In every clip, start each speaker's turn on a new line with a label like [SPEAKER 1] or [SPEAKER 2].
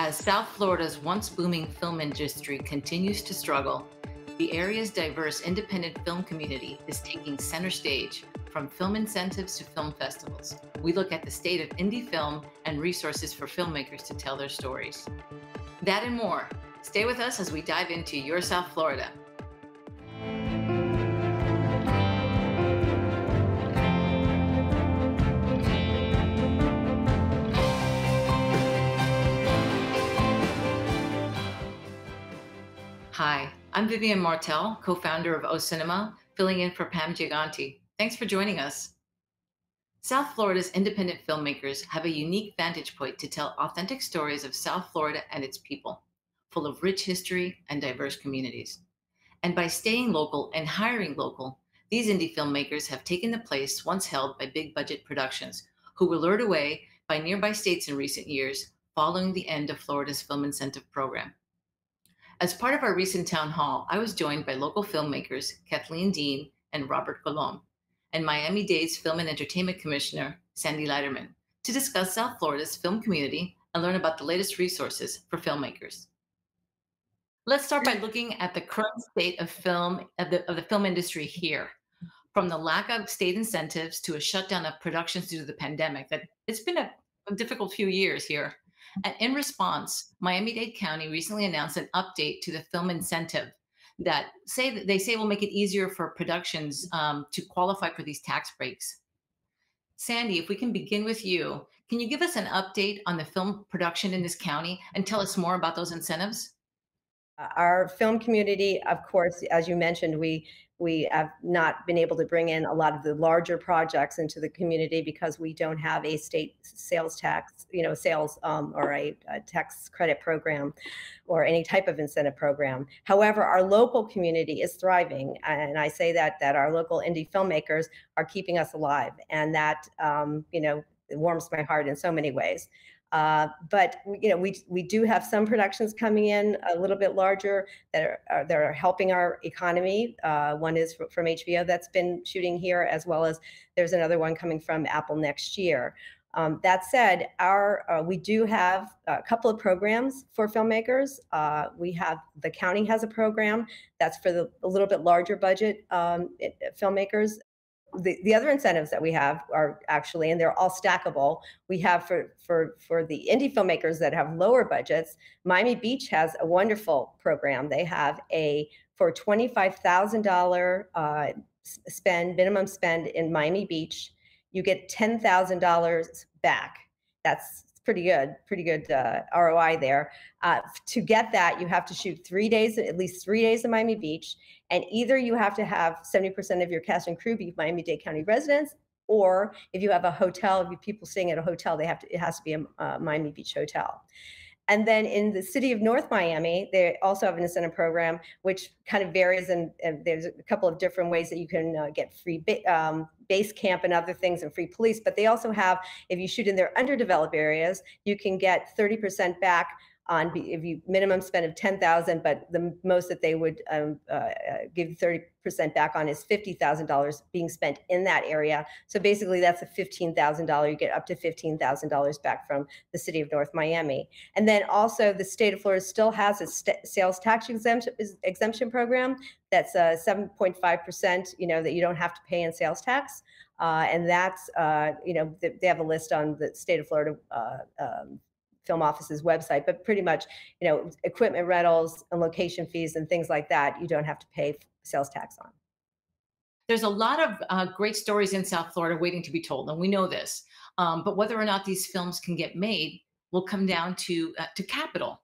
[SPEAKER 1] As South Florida's once booming film industry continues to struggle, the area's diverse independent film community is taking center stage from film incentives to film festivals. We look at the state of indie film and resources for filmmakers to tell their stories. That and more. Stay with us as we dive into your South Florida. I'm Vivian Marthell, co-founder of O Cinema, filling in for Pam Giganti. Thanks for joining us. South Florida's independent filmmakers have a unique vantage point to tell authentic stories of South Florida and its people, full of rich history and diverse communities. And by staying local and hiring local, these indie filmmakers have taken the place once held by big budget productions, who were lured away by nearby states in recent years following the end of Florida's film incentive program. As part of our recent town hall, I was joined by local filmmakers Kathleen Dean and Robert Colom, and Miami Dade's Film and Entertainment Commissioner Sandy Lighterman to discuss South Florida's film community and learn about the latest resources for filmmakers. Let's start by looking at the current state of film of the, of the film industry here. From the lack of state incentives to a shutdown of productions due to the pandemic, that it's been a, a difficult few years here. And in response, Miami-Dade County recently announced an update to the film incentive that say that they say will make it easier for productions um, to qualify for these tax breaks. Sandy, if we can begin with you, can you give us an update on the film production in this county and tell us more about those incentives?
[SPEAKER 2] Our film community, of course, as you mentioned, we we have not been able to bring in a lot of the larger projects into the community because we don't have a state sales tax, you know, sales um, or a, a, tax credit program or any type of incentive program. However, our local community is thriving. And I say that, that our local indie filmmakers are keeping us alive. And that, um, you know, warms my heart in so many ways. Uh, but you know, we we do have some productions coming in a little bit larger that are, are that are helping our economy. Uh, one is from HBO that's been shooting here, as well as there's another one coming from Apple next year. Um, that said, our uh, we do have a couple of programs for filmmakers. Uh, we have the county has a program that's for the a little bit larger budget um, filmmakers the, the other incentives that we have are actually, and they're all stackable. We have for for for the indie filmmakers that have lower budgets. Miami Beach has a wonderful program. They have a for twenty five thousand uh, spend minimum spend in Miami Beach, you get ten thousand dollars back. That's pretty good, pretty good uh, ROI there. Uh, to get that, you have to shoot three days, at least three days in Miami Beach, and either you have to have 70% of your cast and crew be Miami-Dade County residents, or if you have a hotel, if you people staying at a hotel, they have to, it has to be a, a Miami Beach hotel. And then in the city of North Miami, they also have an incentive program, which kind of varies, and, there's a couple of different ways that you can uh, get free um, base camp and other things and free police. But they also have, if you shoot in their underdeveloped areas, you can get 30% back on if you minimum spend of 10,000, but the most that they would um, uh, uh give 30% back on is $50,000 being spent in that area. So basically that's a $15,000, you get up to $15,000 back from the city of North Miami. And then also the state of Florida still has a sales tax exemption, exemption program that's a 7.5%, you know, that you don't have to pay in sales tax. Uh, and that's, uh, you know, they have a list on the state of Florida uh, um, film office's website, but pretty much, you know, equipment rentals and location fees and things like that, you don't have to pay sales tax on.
[SPEAKER 1] There's a lot of uh, great stories in South Florida waiting to be told, and we know this. Um, but whether or not these films can get made will come down to uh, to capital.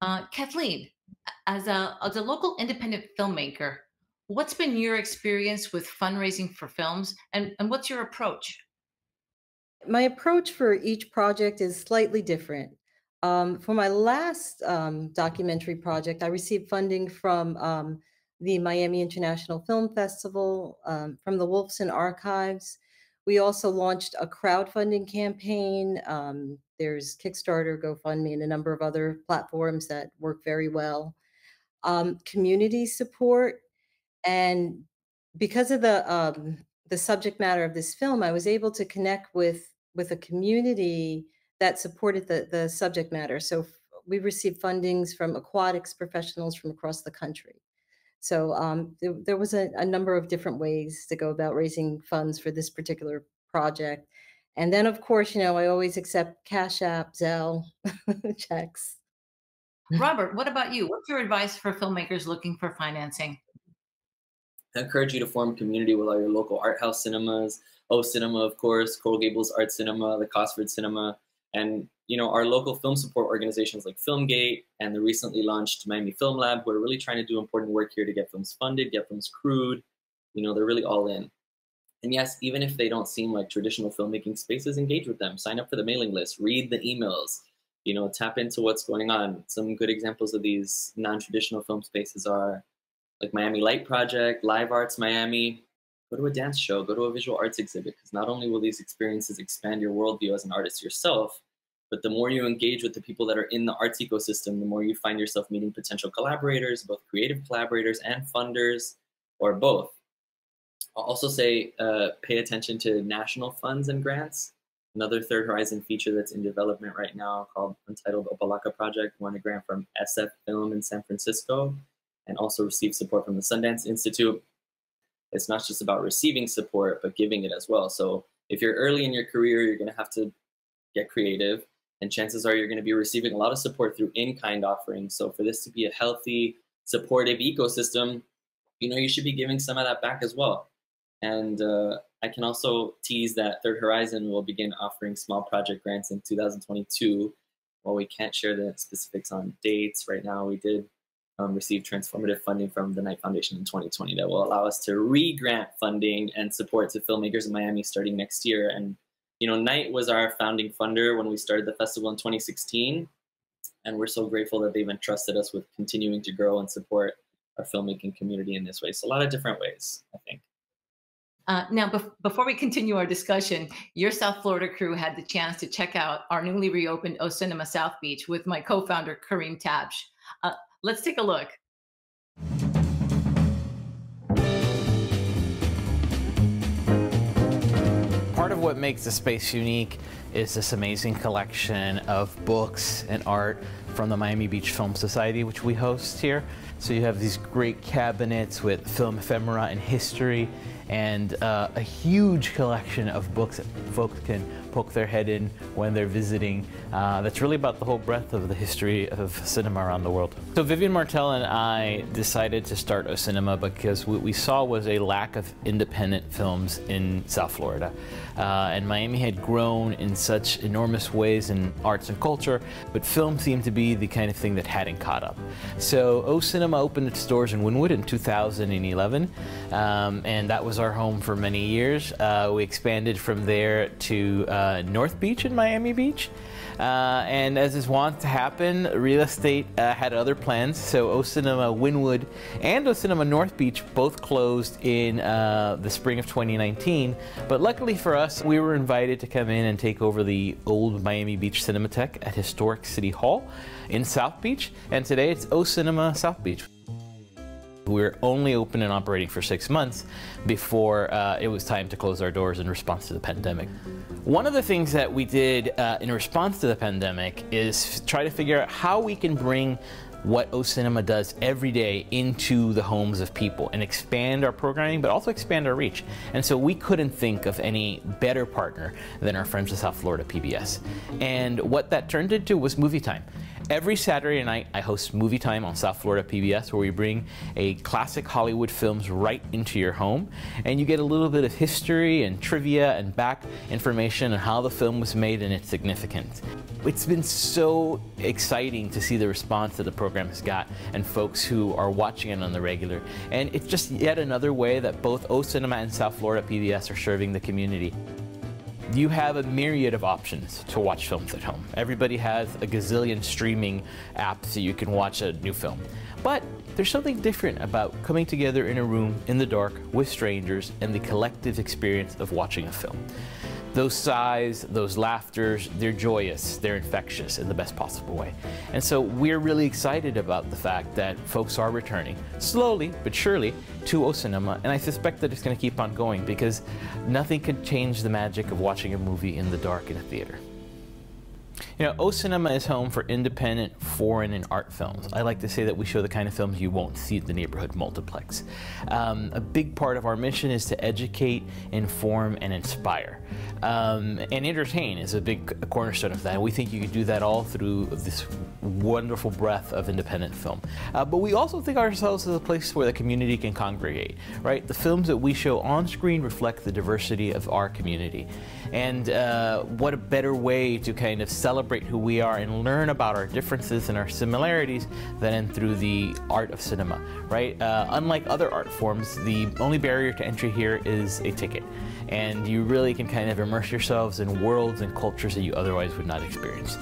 [SPEAKER 1] Uh, Kathleen, as a as a local independent filmmaker, what's been your experience with fundraising for films, and, and what's your approach?
[SPEAKER 3] My approach for each project is slightly different. Um, for my last um, documentary project, I received funding from um, the Miami International Film Festival, um, from the Wolfson Archives. We also launched a crowdfunding campaign. Um, there's Kickstarter, GoFundMe, and a number of other platforms that work very well. Um, community support, and because of the the subject matter of this film, I was able to connect with with a community that supported the the subject matter. So we received fundings from aquatics professionals from across the country. So um, there, there, was a, a, number of different ways to go about raising funds for this particular project. And then, of course, you know, I always accept Cash App, Zelle, checks.
[SPEAKER 1] Robert, what about you? What's your advice for filmmakers looking for financing?
[SPEAKER 4] I encourage you to form community with all your local art house cinemas, O Cinema, of course, Coral Gables Art Cinema, the Cosford Cinema, and you know our local film support organizations like Filmgate and the recently launched Miami Film Lab, who are really trying to do important work here to get films funded, get films crewed. You know, they're really all in. And yes, even if they don't seem like traditional filmmaking spaces, engage with them. Sign up for the mailing list. Read the emails. You know, tap into what's going on. Some good examples of these non-traditional film spaces are like Miami Light Project, Live Arts Miami. Go to a dance show, go to a visual arts exhibit, because not only will these experiences expand your worldview as an artist yourself, but the more you engage with the people that are in the arts ecosystem, the more you find yourself meeting potential collaborators, both creative collaborators and funders, or both. I'll also say uh, pay attention to national funds and grants. Another Third Horizon feature that's in development right now called Untitled Opa-locka Project won a grant from SF Film in San Francisco and also received support from the Sundance Institute. It's not just about receiving support, but giving it as well. So if you're early in your career, you're going to have to get creative, and chances are you're going to be receiving a lot of support through in-kind offerings. So for this to be a healthy, supportive ecosystem, you know, you should be giving some of that back as well. And uh, I can also tease that Third Horizon will begin offering small project grants in 2022. While we can't share the specifics on dates right now, we did um, receive transformative funding from the Knight Foundation in 2020 that will allow us to re-grant funding and support to filmmakers in Miami starting next year. And you know, Knight was our founding funder when we started the festival in 2016, and we're so grateful that they've entrusted us with continuing to grow and support our filmmaking community in this way. So a lot of different ways, I think.
[SPEAKER 1] Uh, now, bef- before we continue our discussion, your South Florida crew had the chance to check out our newly reopened O Cinema South Beach with my co-founder Kareem Tabsh. Uh, let's take a look.
[SPEAKER 5] Part of what makes the space unique is this amazing collection of books and art from the Miami Beach Film Society, which we host here. So you have these great cabinets with film ephemera and history and uh, a huge collection of books that folks can poke their head in when they're visiting. Uh, that's really about the whole breadth of the history of cinema around the world. So Vivian Marthell and I decided to start O Cinema because what we saw was a lack of independent films in South Florida. Uh, and Miami had grown in such enormous ways in arts and culture, but film seemed to be the kind of thing that hadn't caught up. So O Cinema opened its doors in Wynwood in 2011, um, and that was our home for many years. Uh, we expanded from there to uh, North Beach in Miami Beach. Uh, and as is wont to happen, real estate uh, had other plans. So O Cinema Wynwood and O Cinema North Beach both closed in uh, the spring of 2019. But luckily for us, we were invited to come in and take over the old Miami Beach Cinematheque at Historic City Hall in South Beach. And today it's O Cinema South Beach. We were only open and operating for six months before uh, it was time to close our doors in response to the pandemic. One of the things that we did uh, in response to the pandemic is try to figure out how we can bring what O Cinema does every day into the homes of people and expand our programming, but also expand our reach. And so we couldn't think of any better partner than our friends at South Florida PBS. And what that turned into was movie time. Every Saturday night, I host Movie Time on South Florida PBS, where we bring a classic Hollywood films right into your home, and you get a little bit of history and trivia and back information on how the film was made and its significance. It's been so exciting to see the response that the program has got and folks who are watching it on the regular. And it's just yet another way that both O Cinema and South Florida PBS are serving the community you have a myriad of options to watch films at home. Everybody has a gazillion streaming apps so you can watch a new film. But there's something different about coming together in a room in the dark with strangers and the collective experience of watching a film. Those sighs, those laughters, they're joyous, they're infectious in the best possible way. And so we're really excited about the fact that folks are returning, slowly but surely, to O Cinema, and I suspect that it's going to keep on going because nothing can change the magic of watching a movie in the dark in a theater. You know, O Cinema is home for independent, foreign, and art films. I like to say that we show the kind of films you won't see at the neighborhood multiplex. Um, a big part of our mission is to educate, inform, and inspire. Um, and entertain is a big cornerstone of that. We think you can do that all through this wonderful breadth of independent film. Uh, but we also think ourselves as a place where the community can congregate, right? The films that we show on screen reflect the diversity of our community. And uh, what a better way to kind of celebrate who we are and learn about our differences and our similarities than through the art of cinema, right? Uh, unlike other art forms, the only barrier to entry here is a ticket. And you really can kind of immerse yourselves in worlds and cultures that you otherwise would not experience.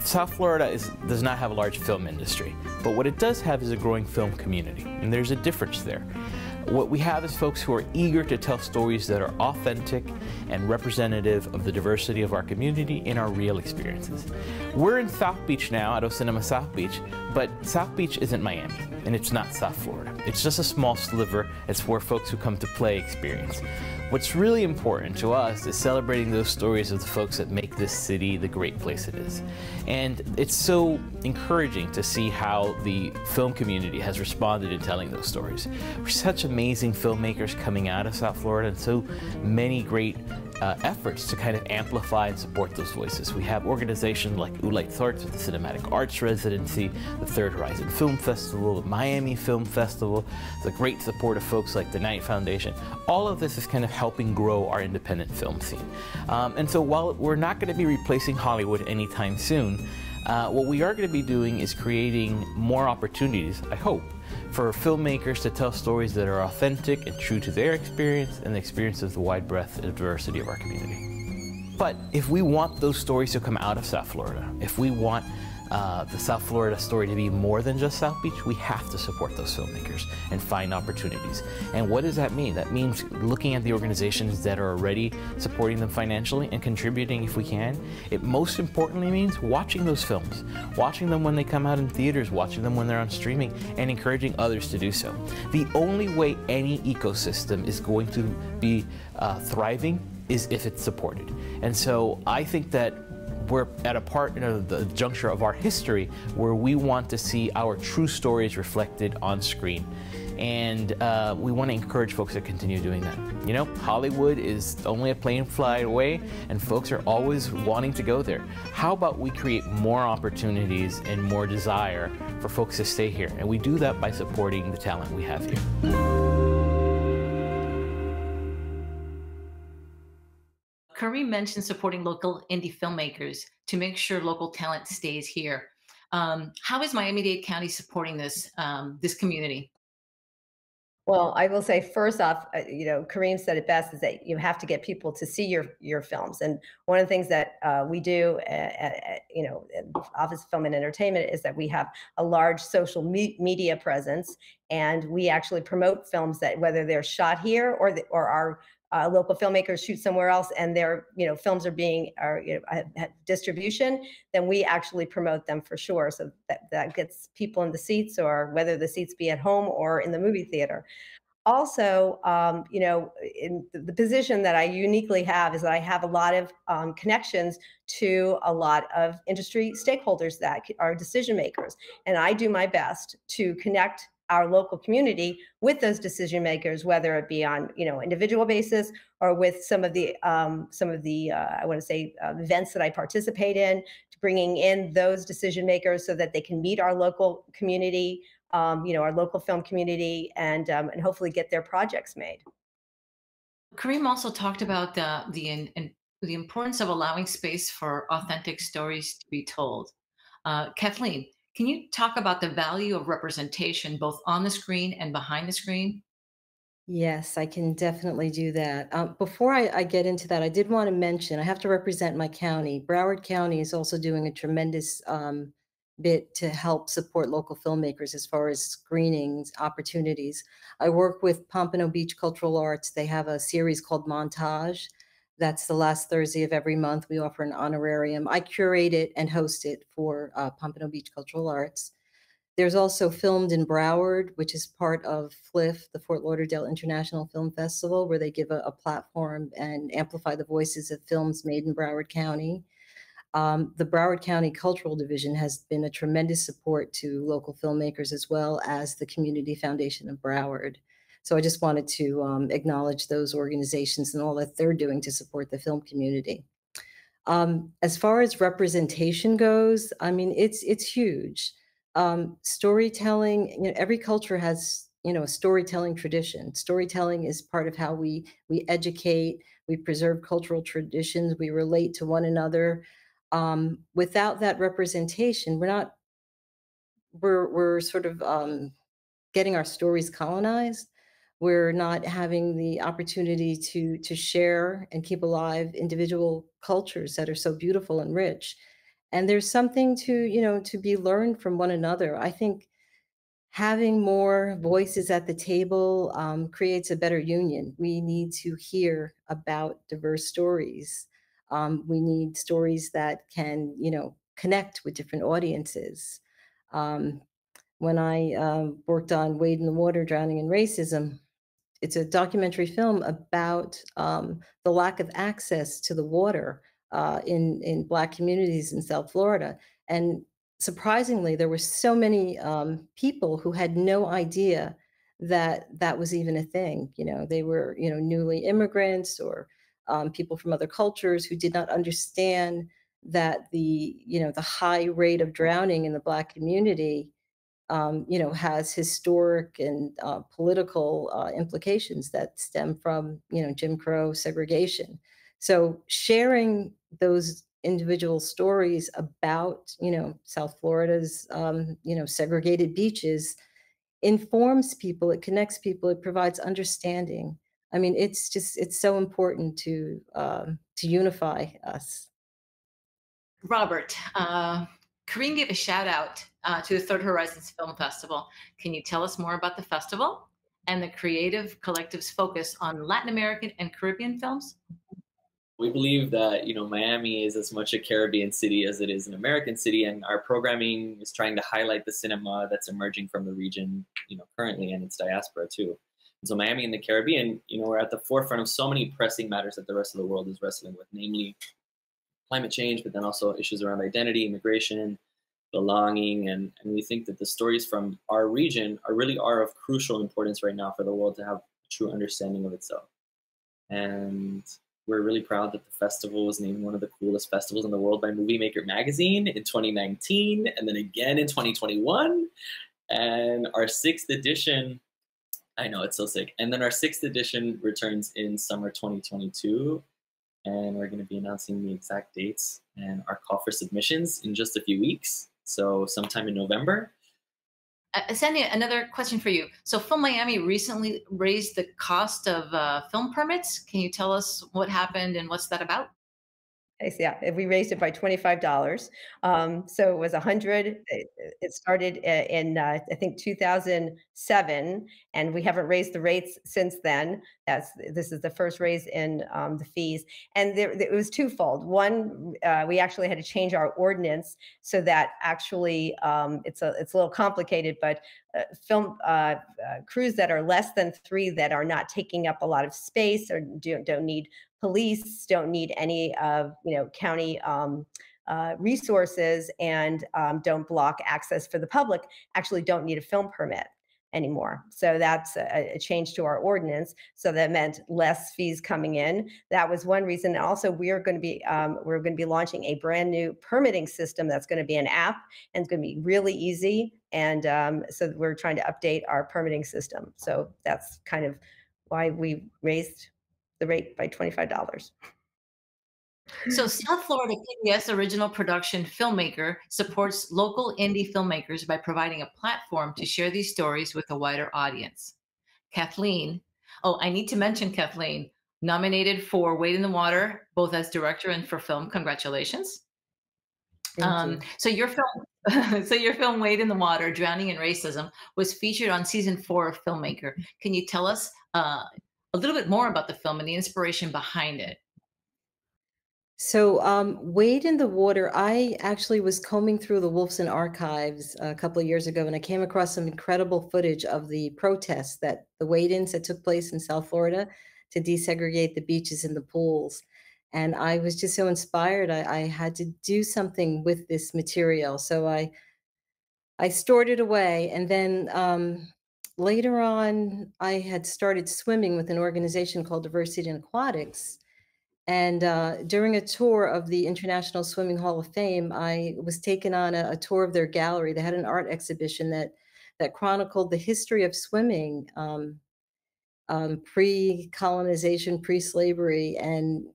[SPEAKER 5] South Florida is, does not have a large film industry, but what it does have is a growing film community, and there's a difference there. What we have is folks who are eager to tell stories that are authentic and representative of the diversity of our community in our real experiences. We're in South Beach now at O Cinema South Beach, but South Beach isn't Miami, and it's not South Florida. It's just a small sliver. It's where folks who come to play experience. What's really important to us is celebrating those stories of the folks that make this city the great place it is. And it's so encouraging to see how the film community has responded in telling those stories. We're such amazing filmmakers coming out of South Florida and so many great uh, efforts to kind of amplify and support those voices. We have organizations like Oolite Arts with the Cinematic Arts Residency, the Third Horizon Film Festival, the Miami Film Festival, the great support of folks like the Knight Foundation. All of this is kind of helping grow our independent film scene. Um, and so while we're not going to be replacing Hollywood anytime soon, uh, what we are going to be doing is creating more opportunities, I hope, for filmmakers to tell stories that are authentic and true to their experience and the experience of the wide breadth and diversity of our community. But if we want those stories to come out of South Florida, if we want uh, the South Florida story to be more than just South Beach, we have to support those filmmakers and find opportunities. And what does that mean? That means looking at the organizations that are already supporting them financially and contributing if we can. It most importantly means watching those films, watching them when they come out in theaters, watching them when they're on streaming, and encouraging others to do so. The only way any ecosystem is going to be uh, thriving is if it's supported. And so I think that we're at a part, you know, the juncture of our history where we want to see our true stories reflected on screen. And uh, we want to encourage folks to continue doing that. You know, Hollywood is only a plane flight away, and folks are always wanting to go there. How about we create more opportunities and more desire for folks to stay here? And we do that by supporting the talent we have here.
[SPEAKER 1] Kareem mentioned supporting local indie filmmakers to make sure local talent stays here. Um, how is Miami-Dade County supporting this um, this community?
[SPEAKER 2] Well, I will say first off, uh, you know, Kareem said it best: is that you have to get people to see your your films. And one of the things that uh, we do, at, at, you know, Office of Film and Entertainment, is that we have a large social me media presence, and we actually promote films that whether they're shot here or the, or are uh, local filmmakers shoot somewhere else and their you know films are being are you know, distribution then we actually promote them for sure. So that that gets people in the seats or whether the seats be at home or in the movie theater. Also um, you know in the position that i uniquely have is that i have a lot of um, connections to a lot of industry stakeholders that are decision makers. And i do my best to connect our local community with those decision makers, whether it be on you know individual basis or with some of the um, some of the uh, I want to say uh, events that I participate in, to bringing in those decision makers so that they can meet our local community, um, you know, our local film community, and um, and hopefully get their projects made.
[SPEAKER 1] Kareem also talked about the the in, the importance of allowing space for authentic stories to be told. Uh, Kathleen, can you talk about the value of representation both on the screen and behind the screen?
[SPEAKER 3] Yes, I can definitely do that. Um, before I, I get into that, I did want to mention I have to represent my county. Broward County is also doing a tremendous um, bit to help support local filmmakers as far as screenings opportunities. I work with Pompano Beach Cultural Arts. They have a series called Montage that's the last Thursday of every month. We offer an honorarium. I curate it and host it for uh, Pompano Beach Cultural Arts. There's also Filmed in Broward, which is part of FLIFF, the Fort Lauderdale International Film Festival, where they give a, a platform and amplify the voices of films made in Broward County. Um, the Broward County Cultural Division has been a tremendous support to local filmmakers as well as the Community Foundation of Broward. So I just wanted to um, acknowledge those organizations and all that they're doing to support the film community. Um, as far as representation goes, I mean, it's it's huge. Um, storytelling, you know, every culture has you know a storytelling tradition. Storytelling is part of how we we educate, we preserve cultural traditions, we relate to one another. Um, without that representation, we're not we're we're sort of um, getting our stories colonized we're not having the opportunity to to share and keep alive individual cultures that are so beautiful and rich. And there's something to you know to be learned from one another. I think having more voices at the table um, creates a better union. We need to hear about diverse stories. Um, we need stories that can you know connect with different audiences. Um, when i uh, worked on wade in the water drowning in racism it's a documentary film about um, the lack of access to the water uh, in in Black communities in South Florida. And surprisingly, there were so many um, people who had no idea that that was even a thing. You know, they were you know newly immigrants or um, people from other cultures who did not understand that the you know the high rate of drowning in the Black community um, you know, has historic and uh, political uh, implications that stem from, you know, Jim Crow segregation. So sharing those individual stories about, you know, South Florida's, um, you know, segregated beaches informs people, it connects people, it provides understanding. I mean, it's just, it's so important to, uh, to unify us.
[SPEAKER 1] Robert, uh, Kareem gave a shout out uh, to the Third Horizons Film Festival. Can you tell us more about the festival and the Creative Collective's focus on Latin American and Caribbean films?
[SPEAKER 4] We believe that you know Miami is as much a Caribbean city as it is an American city, and our programming is trying to highlight the cinema that's emerging from the region, you know, currently and its diaspora too. And so Miami and the Caribbean, you know, we're at the forefront of so many pressing matters that the rest of the world is wrestling with, namely climate change, but then also issues around identity, immigration, belonging, and, and we think that the stories from our region are really are of crucial importance right now for the world to have a true understanding of itself. And we're really proud that the festival was named one of the coolest festivals in the world by Movie Maker magazine in 2019, and then again in 2021. And our sixth edition, I know it's so sick. And then our sixth edition returns in summer 2022 and we're going to be announcing the exact dates and our call for submissions in just a few weeks. So sometime in November.
[SPEAKER 1] Uh, Sandy, another question for you. So Film Miami recently raised the cost of uh, film permits. Can you tell us what happened and what's that about?
[SPEAKER 2] Yeah, we raised it by twenty-five dollars. Um, so it was a hundred. It, it started in uh, I think two thousand seven, and we haven't raised the rates since then. That's this is the first raise in um, the fees, and there, it was twofold. One, uh, we actually had to change our ordinance so that actually um, it's a it's a little complicated, but uh, film uh, uh, crews that are less than three that are not taking up a lot of space or do, don't need police don't need any of you know county um, uh, resources and um, don't block access for the public actually don't need a film permit anymore. So that's a, a, change to our ordinance. So that meant less fees coming in. That was one reason. Also, we are going to be um, we're going to be launching a brand new permitting system that's going to be an app and it's going to be really easy. And um, so we're trying to update our permitting system. So that's kind of why we raised the rate by $25.
[SPEAKER 1] So, South Florida PBS original production filmmaker supports local indie filmmakers by providing a platform to share these stories with a wider audience. Kathleen, oh, I need to mention Kathleen, nominated for Wade in the Water, both as director and for film. Congratulations. Um, you. So your film, so your film Wade in the Water: Drowning in Racism was featured on season four of Filmmaker. Can you tell us uh, a little bit more about the film and the inspiration behind it.
[SPEAKER 3] So, um, Wade in the Water, I actually was combing through the Wolfson archives a couple of years ago, and I came across some incredible footage of the protests that the wade ins that took place in South Florida to desegregate the beaches and the pools. and I was just so inspired. I, I had to do something with this material, so I I stored it away, and then um, later on, I had started swimming with an organization called Diversity in Aquatics. And uh, during a tour of the International Swimming Hall of Fame, I was taken on a, a, tour of their gallery. They had an art exhibition that that chronicled the history of swimming, um, um, pre-colonization, pre-slavery, and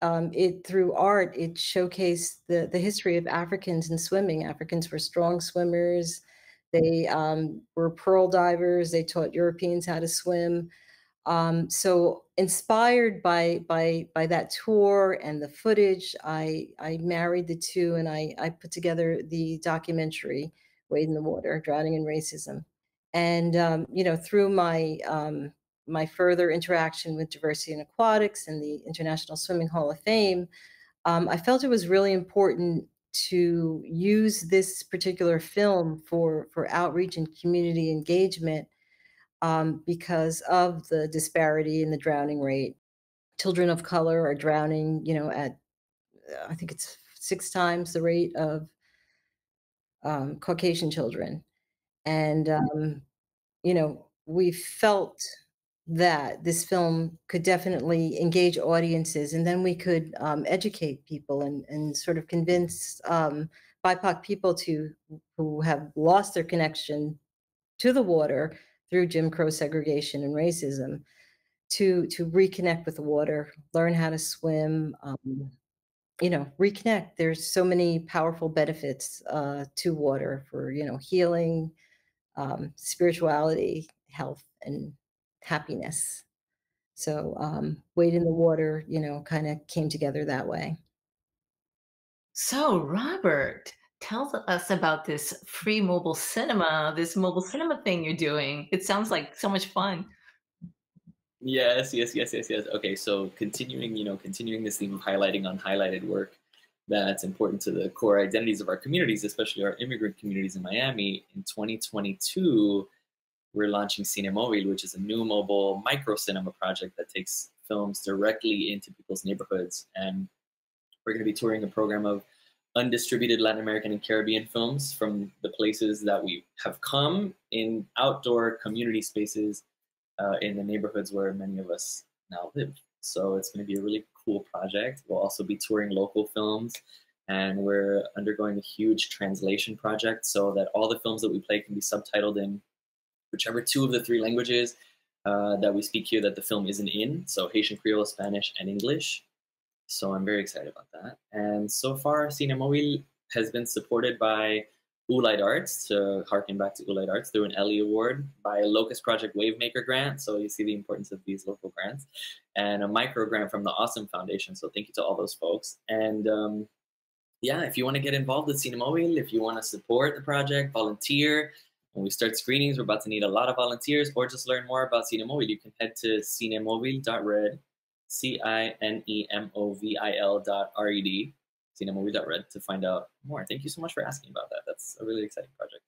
[SPEAKER 3] um, it through art it showcased the the history of Africans in swimming. Africans were strong swimmers. They um, were pearl divers. They taught Europeans how to swim. Um, so inspired by by by that tour and the footage, I I married the two and I I put together the documentary "Wade in the Water: Drowning in Racism." And um, you know, through my um, my further interaction with Diversity in Aquatics and the International Swimming Hall of Fame, um, I felt it was really important to use this particular film for for outreach and community engagement um, because of the disparity in the drowning rate. Children of color are drowning, you know, at I think it's six times the rate of um, Caucasian children, and um, you know, we felt that this film could definitely engage audiences and then we could um, educate people and, and sort of convince um, BIPOC people to who have lost their connection to the water through Jim Crow segregation and racism to to reconnect with the water, learn how to swim, um, you know, reconnect. There's so many powerful benefits uh, to water for you know healing, um, spirituality, health, and happiness. So um, Wade in the Water, you know, kind of came together that way.
[SPEAKER 1] So, Robert, tell us about this free mobile cinema, this mobile cinema thing you're doing. It sounds like so much fun.
[SPEAKER 4] Yes, yes, yes, yes, yes. Okay, so continuing, you know, continuing this theme of highlighting unhighlighted work that's important to the core identities of our communities, especially our immigrant communities in Miami. In 2022, we're launching Cinemovil, which is a new mobile micro cinema project that takes films directly into people's neighborhoods. And we're going to be touring a program of undistributed Latin American and Caribbean films from the places that we have come in outdoor community spaces uh, in the neighborhoods where many of us now live. So it's going to be a really cool project. We'll also be touring local films and we're undergoing a huge translation project so that all the films that we play can be subtitled in whichever two of the three languages uh, that we speak here that the film isn't in. So Haitian Creole, Spanish, and English. So I'm very excited about that. And so far, Cinemovil has been supported by Oolite Arts, to harken back to Oolite Arts, through an Ellie Award by Locust Project Wavemaker grant. So you see the importance of these local grants. And a micro grant from the Awesome Foundation. So thank you to all those folks. And um, yeah, if you want to get involved with Cinemovil, if you want to support the project, volunteer, when we start screenings, we're about to need a lot of volunteers or just learn more about Cinemovil. You can head to cinemovil.red, C-I-N-E-M-O-V-I-L dot R-E-D, cinemovil.red to find out more. Thank you so much for asking about that. That's a really exciting project.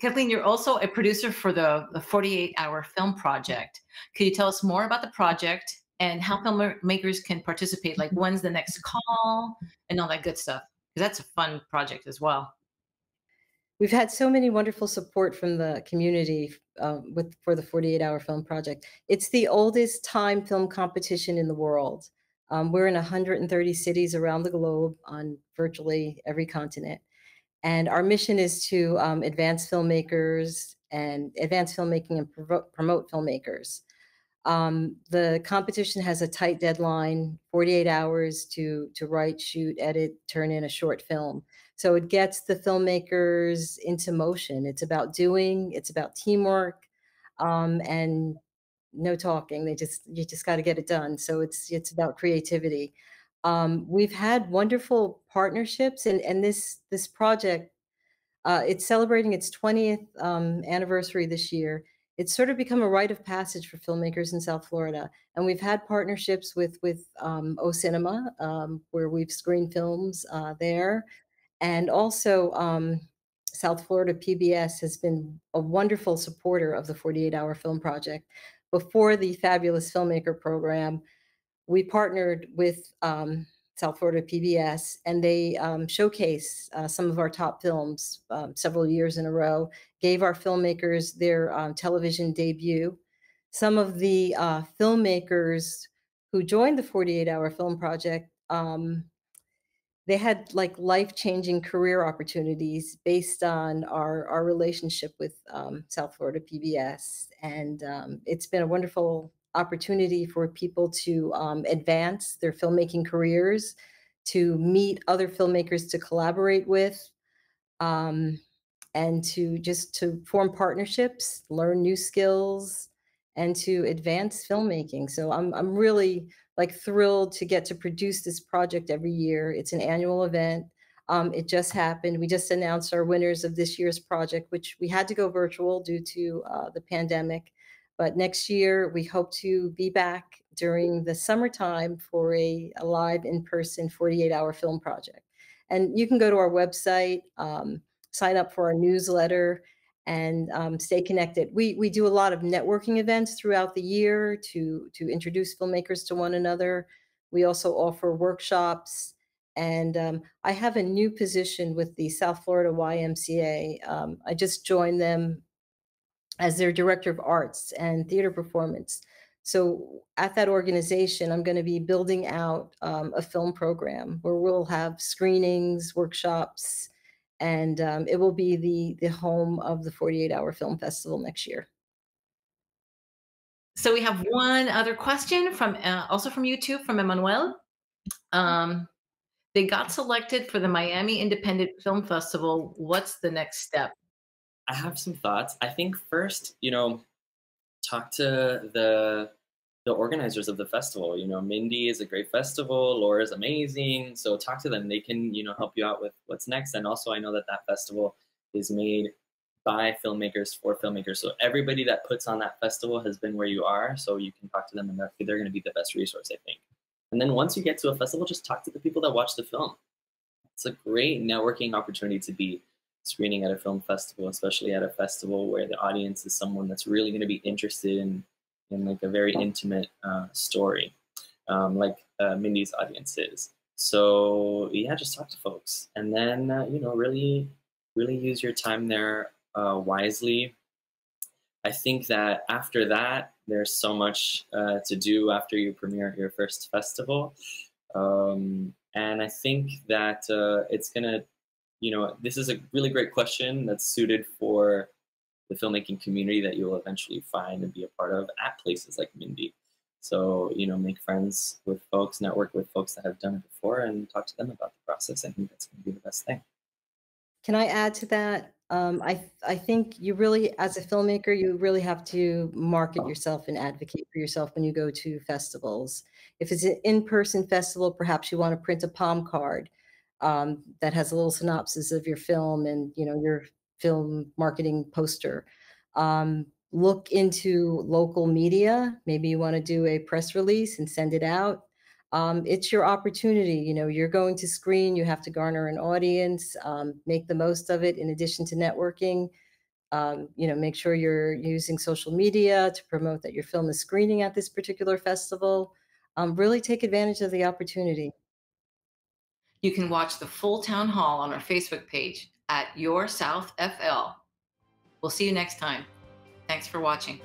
[SPEAKER 1] Kathleen, you're also a producer for the, the 48 hour film project. Could you tell us more about the project and how filmmakers can participate? Like when's the next call and all that good stuff? Because that's a fun project as well
[SPEAKER 3] we've had so many wonderful support from the community uh, with for the 48 hour film project. It's the oldest time film competition in the world. Um, we're in 130 cities around the globe on virtually every continent. And our mission is to um, advance filmmakers and advance filmmaking and promote, promote filmmakers. Um, the competition has a tight deadline 48 hours to to write shoot edit turn in a short film so it gets the filmmakers into motion. It's about doing, it's about teamwork, um, and no talking. They just you just got to get it done. So it's it's about creativity. Um, we've had wonderful partnerships, and and this this project, uh, it's celebrating its 20th um, anniversary this year. It's sort of become a rite of passage for filmmakers in South Florida, and we've had partnerships with with um, O Cinema, um, where we've screened films uh, there. And also, um, South Florida PBS has been a wonderful supporter of the 48 Hour Film Project. Before the Fabulous Filmmaker Program, we partnered with um, South Florida PBS, and they um, showcase uh, some of our top films um, several years in a row, gave our filmmakers their um, television debut. Some of the uh, filmmakers who joined the 48 Hour Film Project, um, they had like life changing career opportunities based on our, our relationship with um, South Florida PBS. And um, it's been a wonderful opportunity for people to um, advance their filmmaking careers, to meet other filmmakers to collaborate with, um, and to just to form partnerships, learn new skills, and to advance filmmaking. So I'm I'm really like thrilled to get to produce this project every year. It's an annual event. Um, it just happened. We just announced our winners of this year's project, which we had to go virtual due to uh, the pandemic. But next year, we hope to be back during the summertime for a, a live in person 48 hour film project. And you can go to our website, um, sign up for our newsletter, and um, stay connected. We, we do a lot of networking events throughout the year to, to introduce filmmakers to one another. We also offer workshops. And um, I have a new position with the South Florida YMCA. Um, I just joined them as their director of arts and theater performance. So at that organization, I'm going to be building out um, a film program where we'll have screenings, workshops, and um, it will be the the home of the 48 Hour Film Festival next year.
[SPEAKER 1] So we have one other question from uh, also from YouTube from Emmanuel. Um, they got selected for the Miami Independent Film Festival. What's the next step?
[SPEAKER 4] I have some thoughts. I think first, you know, talk to the the organizers of the festival. You know, Mindy is a great festival. Laura is amazing. So talk to them. They can, you know, help you out with what's next. And also, I know that that festival is made by filmmakers for filmmakers. So everybody that puts on that festival has been where you are. So you can talk to them, and they're, they're going to be the best resource, I think. And then once you get to a festival, just talk to the people that watch the film. It's a great networking opportunity to be screening at a film festival, especially at a festival where the audience is someone that's really going to be interested in in like a very intimate uh, story, um, like uh, Mindy's audience is. So yeah, just talk to folks, and then uh, you know really really use your time there uh, wisely. I think that after that, there's so much uh, to do after you premiere your first festival. Um, and I think that uh, it's gonna you know, this is a really great question that's suited for the filmmaking community that you'll eventually find and be a part of at places like Mindy. So, you know, make friends with folks, network with folks that have done it before, and talk to them about the process. I think that's going to be the best thing.
[SPEAKER 3] Can I add to that? Um, I I think you really, as a filmmaker, you really have to market yourself and advocate for yourself when you go to festivals. If it's an in-person festival, perhaps you want to print a palm card um, that has a little synopsis of your film and you know your film marketing poster. Um, look into local media. Maybe you want to do a press release and send it out. Um, it's your opportunity. You know, you're going to screen. You have to garner an audience. Um, make the most of it. In addition to networking, um, you know, make sure you're using social media to promote that your film is screening at this particular festival. Um, really take advantage of the opportunity.
[SPEAKER 1] You can watch the full town hall on our Facebook page at Your South FL. We'll see you next time. Thanks for watching.